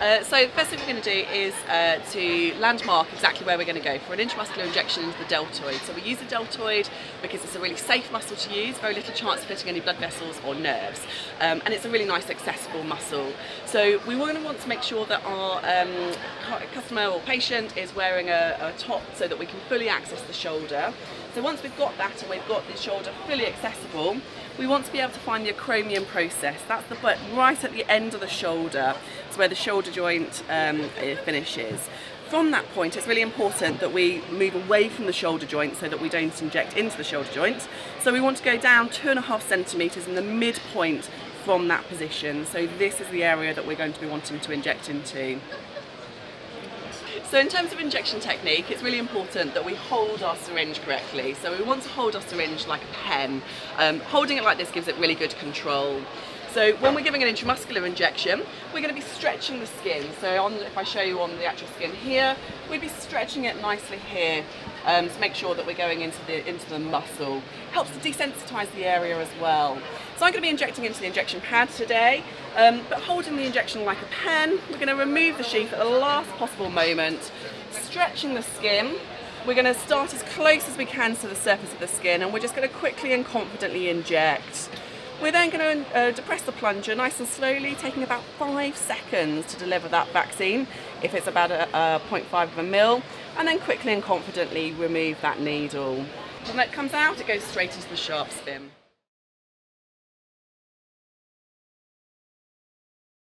Uh, so the first thing we're going to do is uh, to landmark exactly where we're going to go for an intramuscular injection into the deltoid. So we use the deltoid because it's a really safe muscle to use, very little chance of hitting any blood vessels or nerves, um, and it's a really nice accessible muscle. So we want to want to make sure that our um, customer or patient is wearing a, a top so that we can fully access the shoulder. So once we've got that and we've got the shoulder fully accessible, we want to be able to find the acromion process. That's the bit right at the end of the shoulder. It's where the shoulder joint um, finishes. From that point, it's really important that we move away from the shoulder joint so that we don't inject into the shoulder joint. So we want to go down two and a half centimetres in the midpoint from that position. So this is the area that we're going to be wanting to inject into. So in terms of injection technique, it's really important that we hold our syringe correctly. So we want to hold our syringe like a pen. Um, holding it like this gives it really good control. So when we're giving an intramuscular injection, we're going to be stretching the skin. So on, if I show you on the actual skin here, we'd be stretching it nicely here um, to make sure that we're going into the, into the muscle. Helps to desensitize the area as well. So I'm going to be injecting into the injection pad today, um, but holding the injection like a pen, we're going to remove the sheath at the last possible moment, stretching the skin, we're going to start as close as we can to the surface of the skin and we're just going to quickly and confidently inject. We're then going to uh, depress the plunger nice and slowly, taking about five seconds to deliver that vaccine, if it's about a, a 0.5 of a mil, and then quickly and confidently remove that needle. When that comes out, it goes straight into the sharps bin.